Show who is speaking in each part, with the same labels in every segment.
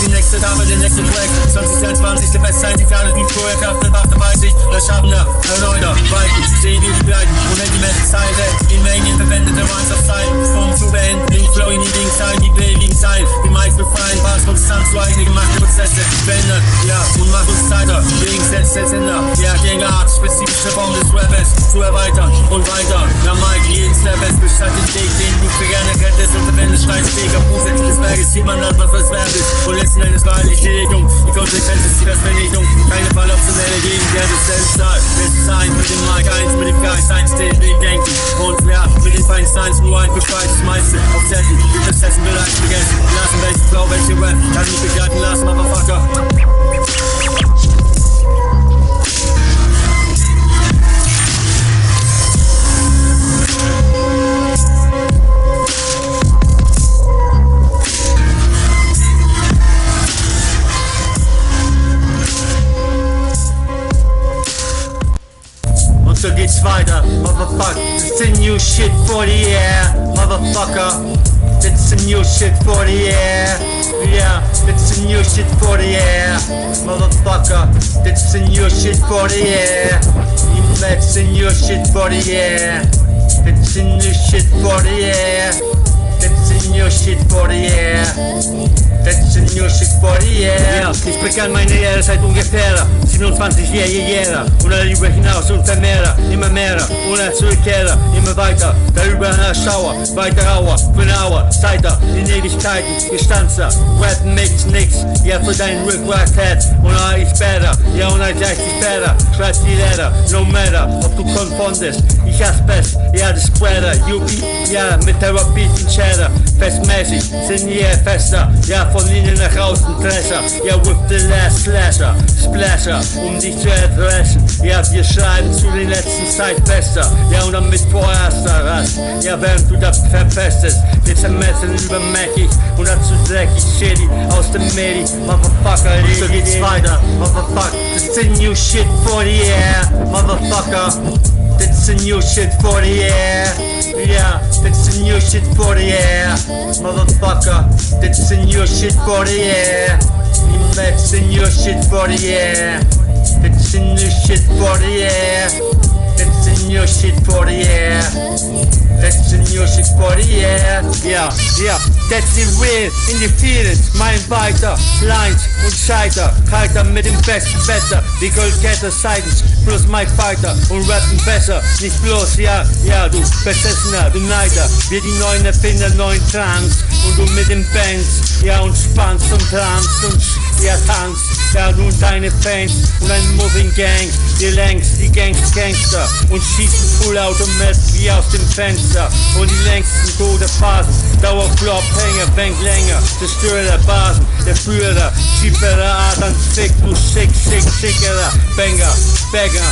Speaker 1: die nächste Dame, der nächste Projekt. 2022, der beste sein, die Ferne, die vorher Kraft, der Wachte weiß ich. Schaffner, Erneuter, Weiten, sehen wenn die Menschen Zeit in Mengen verwendete Rhymes auf Zeit, um zu beenden, Link, Flow in die Links sein, die Baby sein, die meist befreien, was konstant zu eigene gemachte Prozesse. Verändern, ja, und macht uns Zeiter, Gegensätze ändern, ja, gegen Art, spezifische Form des Rappers zu erweitern und weiter, ja, Mike, jeden Snappers bestand den Weg, den du für gerne hättest. Und verwendest, Steinsweg auf Fuß des Berges, man das, was wert ist, und letzten Endes war nicht die Regelung, die Konsequenz ist die Verständigung, keine Falloptionelle gegen der du selbst zahlst, es ist eins mit dem Mike 1, mit dem Geist 1, den Weg denken, und ja, mit den Feinsteins nur ein befreites Meister, auf Zettel, gibt das Essen bereits vergessen, lassen welche Flow, welche Rap, kann mich begleiten the Motherfucker. It's the new shit for the air. Yeah, it's the new shit for the air, Motherfucker. It's the new shit for the air. It's the new shit for the air. It's the new shit for the air. The new shit for the air. That's the new shit for the air. Ja, ich begann meine Ehre seit ungefähr 27 Jahre und darüber hinaus und vermehrer, immer mehr, ohne Zurückkehrer, immer weiter, darüber hinaus Schauer, weiter Auer, genauer, Zeiter, in Ewigkeiten, gestanzer, Rap makes nix, ja für dein Rückgrat und I is better, ja und I gleich dich better, schreib die Lehrer, no matter, ob du konfondest, ich hasse best, ja das Spreader, Yuppie, ja mit Therapie und Cheddar, festmäßig, sind hier fester, ja von innen nach außen Drescher, ja with the last slasher, Splasher, um dich zu erdreschen, ja wir schreiben zu den letzten Zeitfester, ja und damit vorerster Rast, ja während du da verpestest, wir zermessen übermächtig und dazu dreckig shitty aus dem Medi, Motherfucker, so geht's weiter, Motherfucker, it's the new shit for the air, Motherfucker. The new shit for the air. Yeah, that's the new shit for the air. Motherfucker, that's the new shit for the air. That's the new shit for the air. That's the new shit for the air. That's the new shit for the air. That's the new shit for the air. Yeah, yeah, that's the real in the feelings. Mein weiter, Lines und Scheiter. Kalter mit dem besten. Die Goldkette seitens plus Mike Fighter und rappen besser. Nicht bloß, ja, ja, du Besessener, du Neider. Wir die neuen Erfinder, neuen Trans. Und du mit den Bands, ja, und spannst und tanzt und ja, tanzt. Ja, nun deine Fans und ein Moving Gang. Ihr längst die Gangs Gangster und schießen Fullautomat wie aus dem Fenster. Und die längsten Todephasen, Dauerflop, Hänger, Bank länger. Zerstörer Basen, der Führer, schiefere Adern, Fick, du schick, schick, killer, banger, beggar,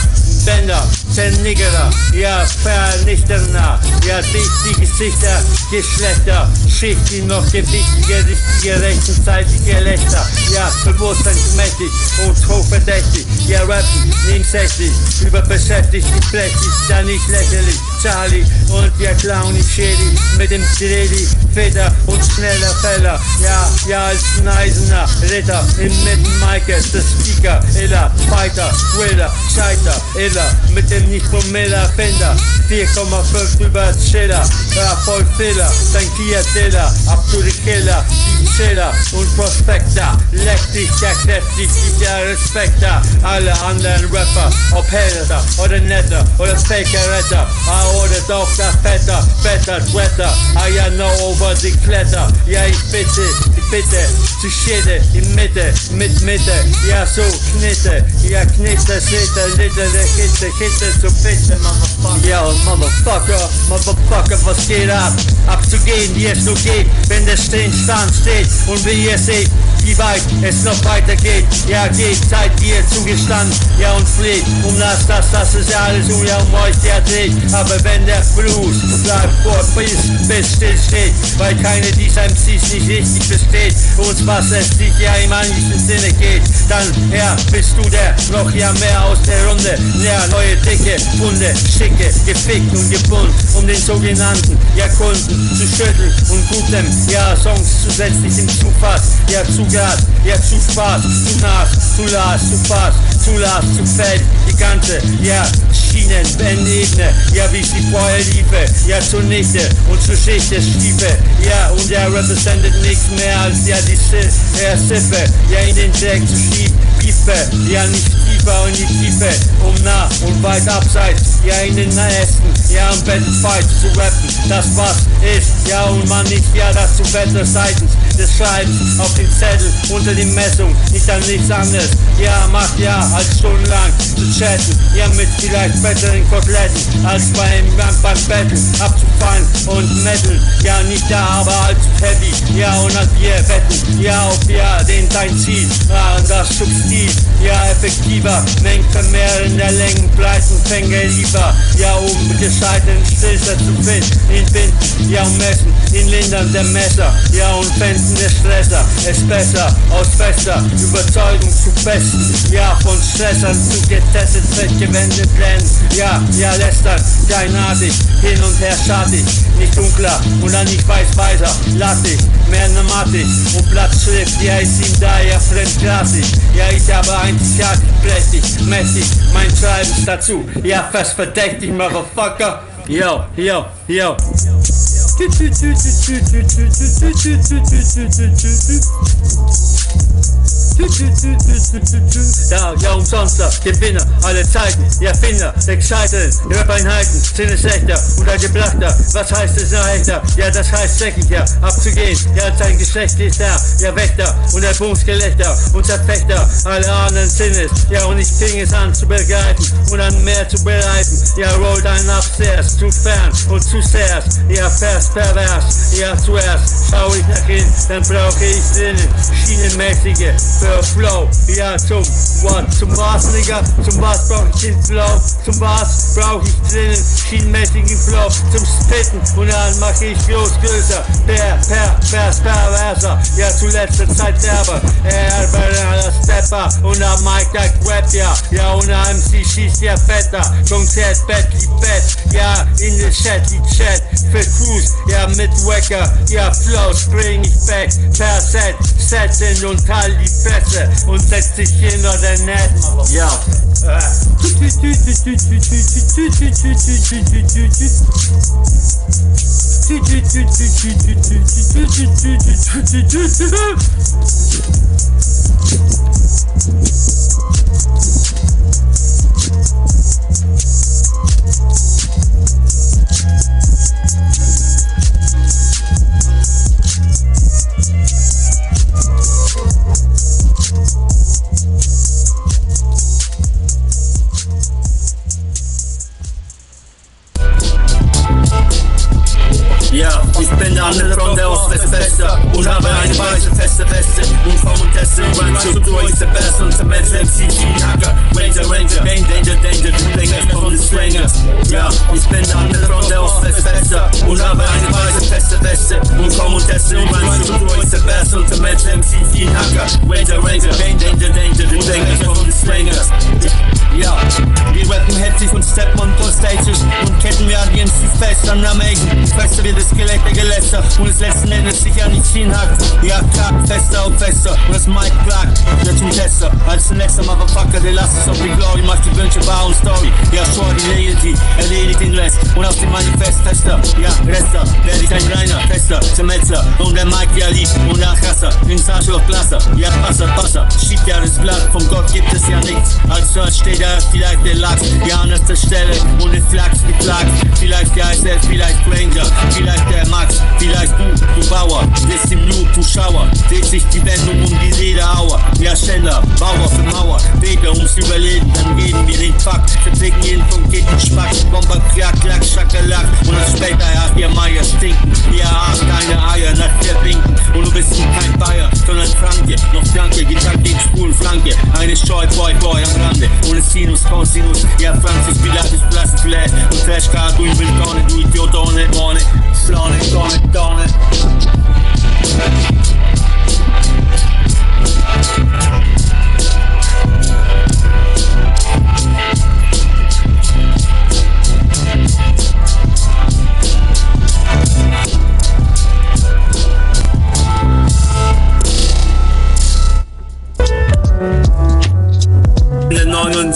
Speaker 1: up! Zerniggerer, ja, vernichtender. Ja, dich, die Gesichter, Geschlechter, Schicht, die noch gewichtige, richtige, rechtzeitige Lächter. Ja, bewusstseinsmächtig und hochverdächtig. Ja, rappen, nebensächlich, überbeschäftigt, die prächtig, da nicht lächerlich. Charlie und der Clown, ich Shady mit dem Dredi, Feder und schneller Feller. Ja, ja, als ein eiserner Ritter inmitten Michael, der Speaker, Iller, Fighter, Thriller, Scheiter, Iller mit dem nicht Promiller Fender. 4,5 über voll Fehler, dein up to the Killer, die Schiller und Prospektor. Leck dich, ja kräftig, dich ja Respekter. Alle anderen Rapper, ob Helder oder netter oder Faker-Retter, ah, oder doch der Vetter, Vetter, Wetter, ah ja, no over die Kletter. Ja, ich bitte, bitte, zu Schäde, in Mitte, mit Mitte, ja, so Knitte, ja, Knitte, Schnitte, Litte, der Kitte, Kitte, so bitte, Motherfucker. Ja, Motherfucker, Motherfucker, was geht ab? Abzugehen, wie es nur geht, wenn der Stillstand steht und wie ihr seht, wie weit es noch weitergeht. Ja, geht, seid ihr zugestanden, ja, und fleht um das, das, das ist ja alles um, ja, um euch der dreht. Aber wenn der Blues bleibt fort, bis, bis still steht, weil keine dieser MCs nicht richtig besteht, uns was es sich ja im eigentlichen Sinne geht, dann, ja, bist du der noch ja mehr aus der Runde. Ja, neue dicke, bunte, schicke, gefickt und gebunden, um den sogenannten ja, Kunden zu schütteln und gutem, ja, Songs zusätzlich hinzufass, ja, zu Gas, ja, zu Spaß, zu Nas, zu Las, zu Fass, zu Las, zu Feld, die ganze, ja, Schienen, Bandebene, ja, wie sie vorher liefe, ja, zunichte und zur Schicht der Stiefe, ja, und er representet nichts mehr als, ja, die Sippe, ja, in den Jack zu schieben, Tiefe, ja, nicht tiefer und nicht tiefer, um nah und weit abseits, ja, in den Ästen, ja, am Bettenfight zu rappen, das was ist, ja, und man nicht, ja, das zu Wetter seitens des Schreibens auf den Zettel unter die Messung, nicht an nichts anderes, ja, macht ja, als stundenlang zu chatten, ja, mit vielleicht besseren Koteletten, als beim, beim Betteln abzufallen Metal, ja, nicht da, aber allzu heavy, ja, und an wir wetten, ja, auf, ja, den dein Ziel, und das Substil, ja, effektiver, Mengen vermehren der Längen, Pleiten, Fänger lieber, ja, um gescheiterten Stillstand zu finden, in Wind, ja, um messen, in Lindern der Messer, ja, und Fänden der Stresser, es besser, aus fester Überzeugung zu festen, ja, von Stressern zu getestet, fettgewendet Plänen, ja, ja, lästern, kleinartig, hin und her schadig, nicht dunkler und dann nicht weiß-weiser, lattig, mehr nematig und Blattschrift, ja, ist ihm da, ja, fremdgrassig, ja, ich habe einzigartig, prächtig, mächtig, mein Schreiben dazu, ja, fast verdächtig, Motherfucker, yo, yo, yo. Ja, ja, umsonst, Gewinner, alle Zeiten, ja, Finder, der Gescheiterten, Rap-Einheiten, sind es schlechter oder gebrachter, was heißt es leichter? Ja, das heißt schrecklicher, abzugehen, ja, sein Geschlecht ist da, ja, Wächter und der Bumsgelächter und Zerfechter, alle anderen Sinnes, ja, und ich fing es an zu begreifen und an mehr zu bereiten, ja, rollt ein Upstairs, zu fern und zu sehr, ja, fast pervers, ja, zuerst schau ich nach hin, dann brauche ich drinnen, schienenmäßige, für Flow, ja, zum What, zum was, Nigga, zum was brauch ich den Flow, zum was brauch ich drinnen, schienenmäßigen Flow, zum Spitten. Und dann mach ich bloß größer, per, per, vers, perverser, ja, zu letzter Zeit derber, er, er, Stepper und am Mike, der Rap, ja, ja, und am MC schießt ja fetter, Konzert, Bett, die Bett, ja, in den Chat, die Chat, für Cruise, ja, mit Wacker, ja, Flow, spring ich back, per Set, setzen und teil die Fresse und setz dich hinter den Net, ja. Ja, Slangers. Ja, ich bin der andere von der Ostwestfeste und habe eine weiße feste Weste und komm und teste mein Struktur ist der Beste und der Mensch MC Hacker, Ranger, Ranger, Bang, Danger, Danger, du Länger von den Slangers. Ja, wir rappen heftig und steppen on the stages und ketten wir an die MC fest an Amazing. Fester wird das Gelächter geläster und es letzten Endes sich an die Schienen hackt. Ja, klar, fester und fester und das Mike klagt, der zum Tester. Als ein letzter Motherfucker, der lasst es auf die Glory, macht die Wünsche wahr und Story. Ja, schon die Loyalty, erledigt den Rest und aus dem Manifest Tester. Ja, Rester, werde ich ein reiner Tester, Zermetzer. Und der Mike, der liebt und der Krasser, ins Arschloch blasser. Ja, Passer, Passer, schiebt ja das Blatt, vom Gott gibt es ja nichts. Als Search steht da vielleicht der Lachs, ja, an erster Stelle und den Flachs geklagt. Vielleicht der ISF, vielleicht Ranger, vielleicht der Max, vielleicht du, du Bauer, bist im Noob, du Schauer, dreht sich die Wendung um die Lederauer. Fakt, verticken jeden Punkt, geht den Spack, Bomber, Klack, Klack, Schakalak, und dann später, ja, ihr Meier stinken, ihr habt keine Eier, nach der winken, und du bist kein Bayer, sondern Franke, noch Flanke, Gedanke in Spuren, Flanke, eine Scheu, Boy, Boy am Rande, ohne Sinus, Cosinus, ja, Francis, Pilatus, Plastic, Flash, und Flashcard, du in Wildgone, du Idiot, ohne, ohne, Flaune, Donne, Donne.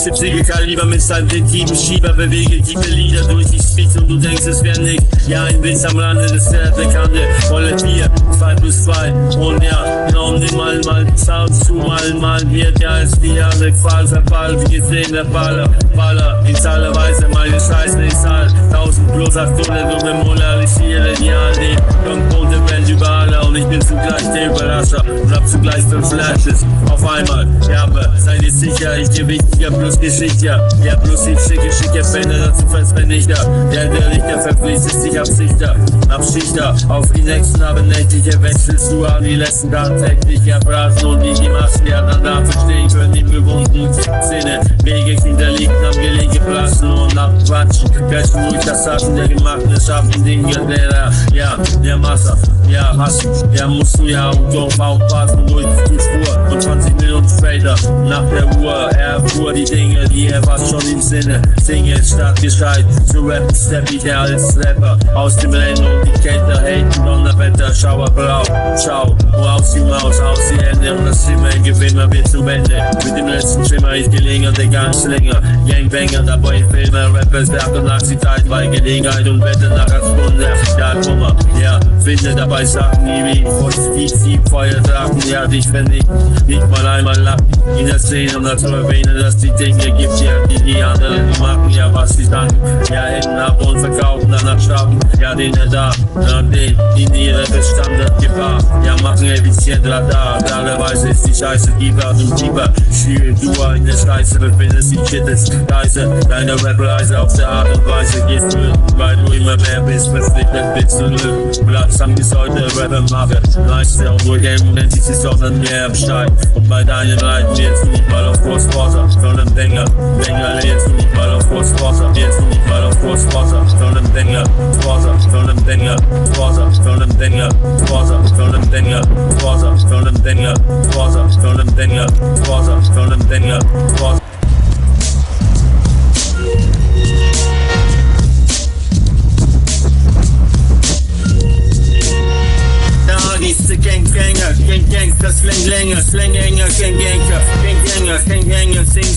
Speaker 2: relationships und 70 Kaliber mit seinem intimen Schieber bewege tiefe Lieder durch die Speeds und du denkst, es wäre nicht. Ja, ein Witz am Rande des bekannte. Rolle 4, 2 plus 2. Und ja, genau, nimm mal mal Sound zu, mal mal wird ja, es wie eine Qual wie gesehen der Baller, Baller, in Weise meine Scheiße ist halt 1000 plus 800 und wir molarisieren ja den irgendwo der Welt überall und ich bin zugleich der Überrascher und hab zugleich fünf Flashes auf einmal, ja, aber seid ihr sicher, ich dir wichtiger plus Geschichte, ja, plus ich schicke, schicke Bände dazu Vernichter, der der Richter verpflichtet sich Absichter, Abschichter, auf die nächsten abendnächtliche wechselst du an die letzten tagtägliche Phrasen und die die Massen, die anderen da verstehen können, die bewunden Szene, Wege hinterliegen am Gelege Blasen und abquatschen, Quatschen. Ruhig das Sachen der gemachten, schaffen Dinge, der, ja, der Masse, ja, hassen, ja, musst du ja und drauf aufpassen, durch die Spur. Und 20 Millionen Fader nach der Uhr, er erfuhr die Dinge, die er fast schon im Sinne, singe statt gescheit, zu rappen, step her als Rapper, aus dem Rennen und die Kälte, haten, Donnerwetter, Schauerblau, schau, wo aus die Maus, aus die Hände und das Zimmer, ein Gewimmer wird zum Ende, mit dem letzten Schimmer, ich gelingen, der ganz länger, Gangbanger, dabei Filme, Rappers, der 88 Zeit, bei Gelegenheit und Wette nach als Stunde, ja, Kummer, ja, finde dabei Sachen, die wie die Feuer sagen, ja, dich wenn ich nicht mal einmal lachen, in der Szene und dazu erwähnen, dass die Dinge gibt, ja, die die anderen machen, ja, was sie sagen, ja, hinten ab und verkaufen, danach schaffen, ja, den er da, ja, den, in ihre Bestandesgefahr, ja, machen effizient Radar, klarerweise ist die Scheiße tiefer und tiefer, schwierig, du in der Scheiße befindest, die Shit ist leise, deine Rap-Reise auf der Art und Weise geht flöten, weil du immer mehr bist, verpflichtet bist zu lösen, Platz am bis heute Rapper mache, Leiste und durch nennt sich die Sonne mehr am Stein, und bei deinen Leiden jetzt du nicht mal auf Großwasser, sondern Dinger, Dinger, jetzt nicht mal auf Großwasser, jetzt nicht mal auf Großwasser, sondern Dinger, Wasser, sondern Dinger, Wasser, sondern Dinger, Wasser, sondern Dinger, Wasser, sondern.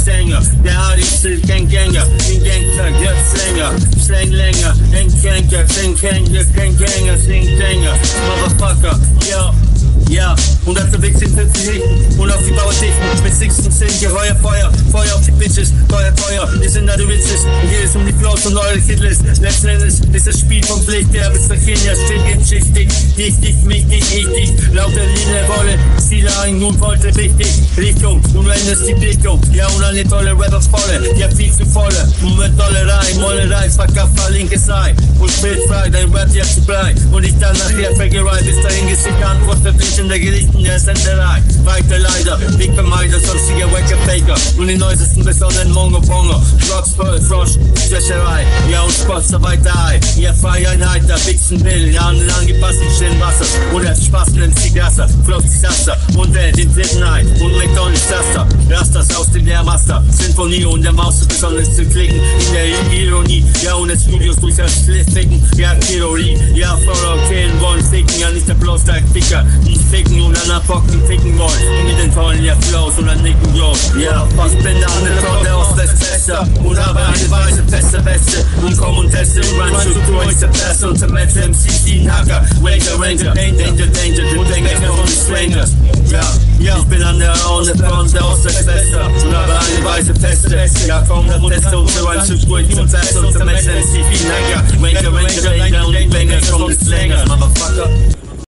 Speaker 1: Sänger, der hardigste Gang Ganger, Gang Gangster, der Slänger, Slang länger, Gang Ganger, Gang Ganger, Gang Ganger, Sing Sänger, Motherfucker, yo. Ja, und dazu wechseln 50 Richten und auf die Bauerdichten mit Sixten sind Geheuer, Feuer, Feuer auf die Bitches, teuer, teuer, wir sind da die Witches und hier ist um die Flows und eure Hitlist. Letzten Endes ist das Spiel vom Pflicht, der bis dahin ja steht, schichtig, dich, dich, mich, dich, ich, dich, laut der Linie, Wolle, Ziele ein, nun wollte richtig, Richtung, nun wendest die Blickung, ja, und eine tolle Rapper-Volle, ja, viel zu volle, und mit Dollerei, Mollerei, Verkaffer, linke Seite, und frei, dein Rap jetzt zu blei, und ich dann nachher Fägerei, bis dahin gesiegt Antwort verpflichtet in der Gerichten der Senderei. Weiter leider, Wegvermeider, sonstiger Wacker Faker und die neuesten besonderen Mongo Pongo. Rocks voll, Frosch, Stretcherei, ja und Spots weiter ein. Ja, Freieinheit, der Wichsen will, ja, an den angepassten stillen Wasser. Oder Spaß mit dem Zigasser, Flops Disaster und der den dritten ein. Und McDonalds Taster, Rasters aus dem Lehrmaster. Sinfonie und der Maus besonders zu klicken in der Ironie. Ja, das Studios durch das Ficken, ja, Theorie, ja, Follow, killen wollen, ficken, ja, nicht der bloß der Ficker. Die ficken und an der Bocken ficken wollt. Mit den tollen ja Flows und an Nicken Jungs. Ja, was bin da eine Torte aus Westfester? Und habe eine weiße Feste Weste. Und komm und teste und run zu durch der Presse und zum MCs MCC, Nacker. Ranger, Ranger, Danger, Danger, und denk ich noch an die Strangers. Ja, ja, ich bin an der Raune, Torte aus Westfester. Und habe eine weiße Feste. Ja, komm und teste und run zu durch
Speaker 2: der Presse und zum MCs MCC, Nacker. Ranger, Ranger, Danger, und denk ich noch an die Strangers. Motherfucker.